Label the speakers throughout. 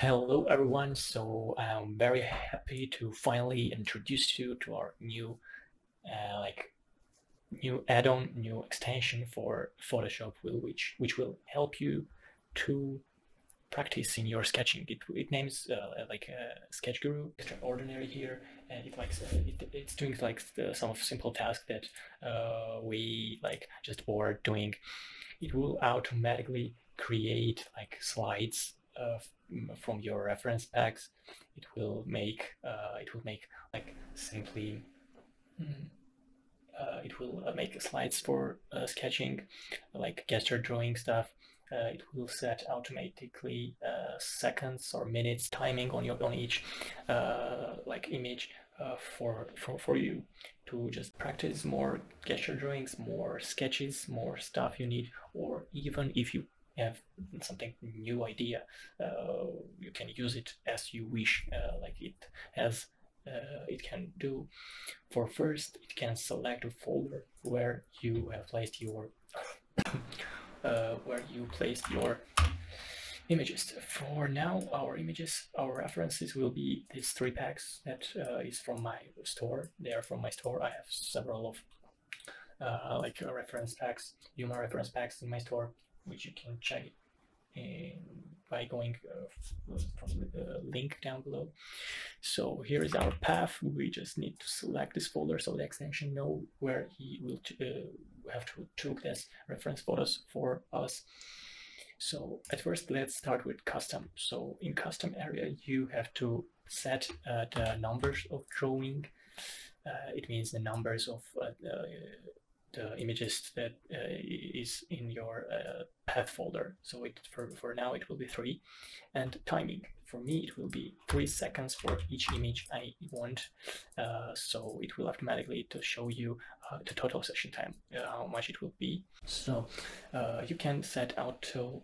Speaker 1: Hello everyone, so I'm very happy to finally introduce you to our new uh, like new add-on, new extension for Photoshop which which will help you to practice in your sketching. It, it names uh, like uh, Sketch Guru, extraordinary here, and it likes uh, it, it's doing like the, some of simple tasks that uh, we like just were doing. It will automatically create like slides from your reference packs. It will make uh, it will make like simply. Mm, uh, it will uh, make slides for uh, sketching, like gesture drawing stuff. Uh, it will set automatically seconds or minutes timing on your on each like image for for for you to just practice more gesture drawings, more sketches, more stuff you need, or even if you have something new idea, uh, you can use it as you wish, uh, like it has. Uh, it can do. For first it can select a folder where you have placed your where you placed your images. For now our images our references will be these three packs that uh, is from my store. They are from my store. I have several of uh, like reference packs Yuma reference packs in my store which you can check by going uh, from the link down below. So here is our path. We just need to select this folder so the extension know where he will uh, have to took this reference photos for us. So at first, let's start with custom. So in custom area, you have to set uh, the numbers of drawing. Uh, it means the numbers of uh, images that uh, is in your uh, path folder. So it for, for now it will be three. And timing, for me it will be three seconds for each image I want. Uh, so it will automatically to show you the total session time, how much it will be. So you can set auto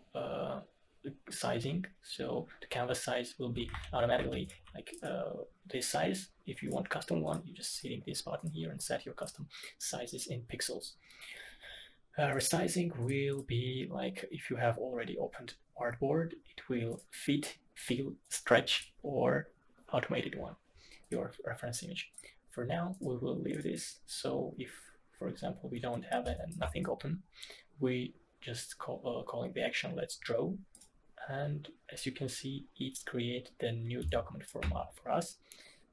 Speaker 1: sizing. So the canvas size will be automatically like uh, this size. If you want custom one you just hitting this button here and set your custom sizes in pixels. Uh, resizing will be like if you have already opened artboard it will fit fill stretch or automated one your reference image. For now we will leave this. So if for example we don't have it and nothing open we just call, uh, calling the action let's draw and as you can see it's created a new document format for us.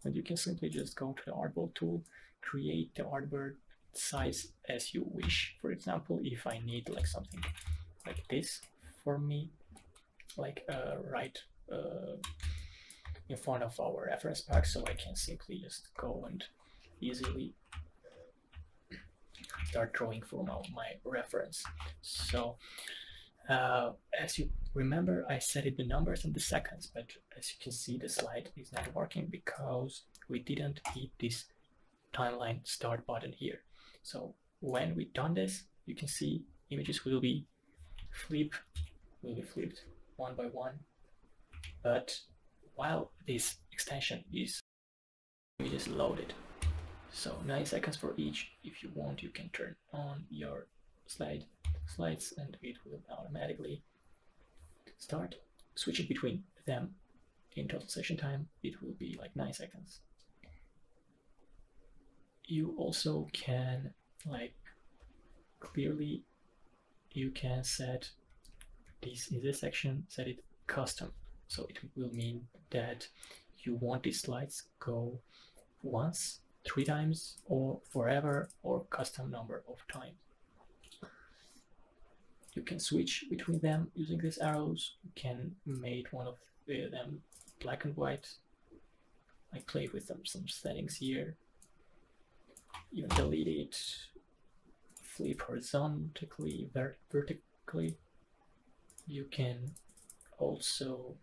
Speaker 1: And you can simply just go to the artboard tool create the artboard size as you wish. For example if I need like something like this for me like uh, right uh, in front of our reference pack so I can simply just go and easily start drawing from my reference. So uh, as you remember, I set it the numbers and the seconds, but as you can see, the slide is not working because we didn't hit this timeline start button here. So when we done this, you can see images will be flip, will be flipped one by one. But while this extension is images loaded, so 9 seconds for each. If you want, you can turn on your slide slides and it will automatically start switching between them. In total session time it will be like 9 seconds. You also can like clearly you can set this in this section set it custom. So it will mean that you want these slides go once three times or forever or custom number of times you can switch between them using these arrows. You can make one of them black and white. I play with them, some settings here. Even delete it, flip horizontally, vert vertically. You can also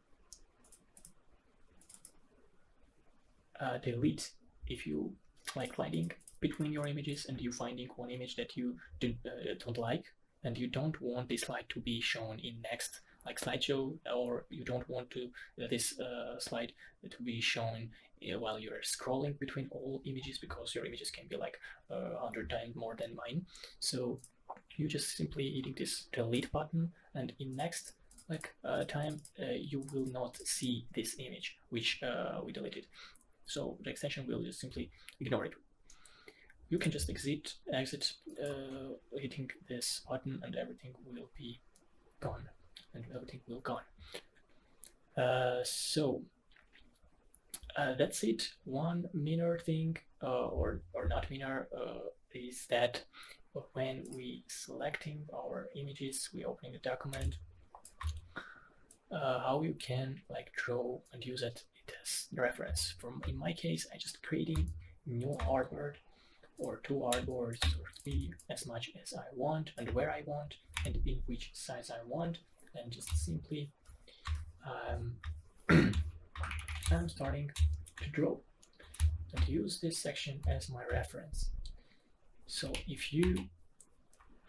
Speaker 1: uh, delete if you like lighting between your images and you finding one image that you do, uh, don't like and you don't want this slide to be shown in next like slideshow or you don't want to uh, this uh, slide to be shown uh, while you're scrolling between all images because your images can be like uh, hundred times more than mine so you just simply hitting this delete button and in next like uh, time, uh, you will not see this image which we deleted. So the extension will just simply ignore it. You can just exit, exit, uh, hitting this button, and everything will be gone, and everything will gone. Uh, so uh, that's it. One minor thing, uh, or or not minor, uh, is that when we selecting our images, we opening the document. Uh, how you can like draw and use it, it as reference. From in my case, I just creating new artboard or two artboards or three as much as I want and where I want and in which size I want and just simply um, I'm starting to draw and use this section as my reference. So if you,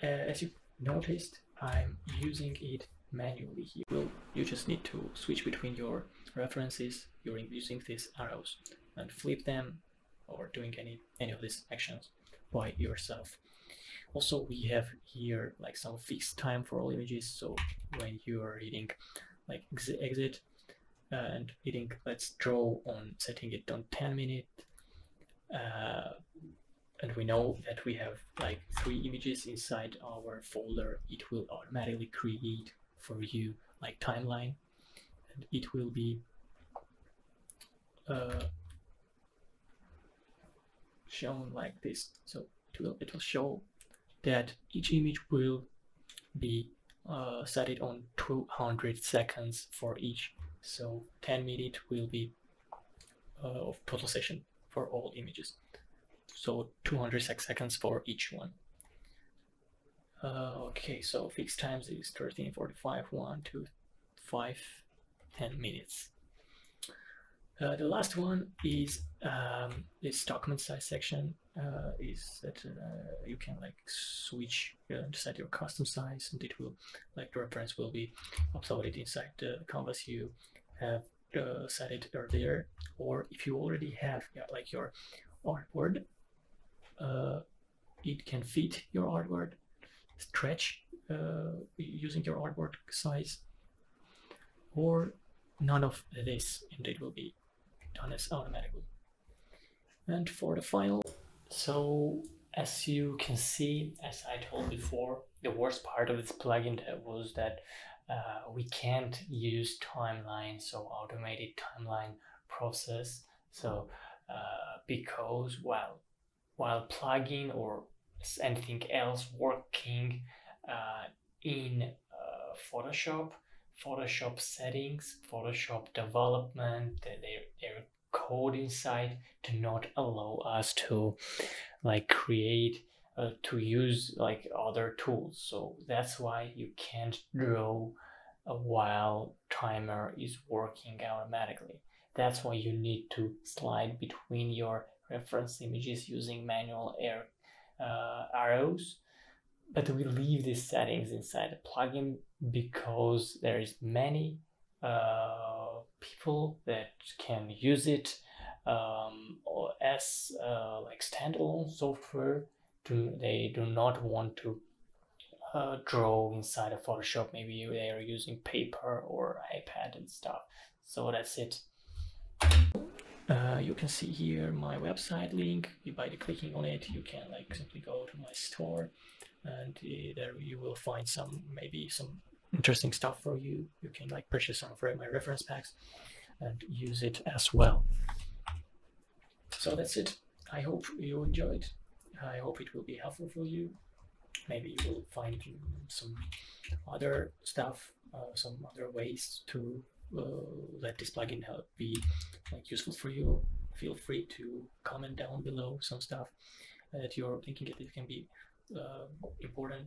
Speaker 1: uh, as you noticed, I'm using it manually here. Well, you just need to switch between your references You're using these arrows and flip them or doing any any of these actions by yourself. Also, we have here like some fixed time for all images. So when you are hitting like exit uh, and hitting let's draw on setting it on 10 minutes uh, and we know that we have like three images inside our folder it will automatically create for you like timeline and it will be uh, shown like this. So it will it will show that each image will be uh, set it on 200 seconds for each. So 10 minutes will be uh, of total session for all images. So 200 seconds for each one. Uh, okay so fixed times is 1345 1 2 5 10 minutes uh, the last one is um, this document size section uh, is that uh, you can like switch uh, set your custom size and it will like the reference will be uploaded inside the canvas you have uh, set it earlier. Or if you already have yeah, like your artboard uh, it can fit your artboard stretch uh, using your artboard size. Or none of this and it will be done as automatically. And for the final so as you can see as I told before the worst part of this plugin was that uh, we can't use timeline so automated timeline process. So uh, because while while plugin or anything else working uh, in uh, Photoshop Photoshop settings Photoshop development their, their code inside do not allow us to like create uh, to use like other tools. So that's why you can't draw while timer is working automatically. That's why you need to slide between your reference images using manual air uh, arrows. But we leave these settings inside the plugin because there is many uh, people that can use it um, as uh, like standalone software do they do not want to uh, draw inside of Photoshop. Maybe they are using paper or iPad and stuff. So that's it. Uh, you can see here my website link. By clicking on it you can like simply go to my store and uh, there you will find some maybe some interesting stuff for you. You can like purchase some of my reference packs and use it as well. So that's it. I hope you enjoyed. I hope it will be helpful for you. Maybe you will find some other stuff uh, some other ways to uh, let this plugin help be like useful for you. Feel free to comment down below some stuff that you're thinking it can be uh, important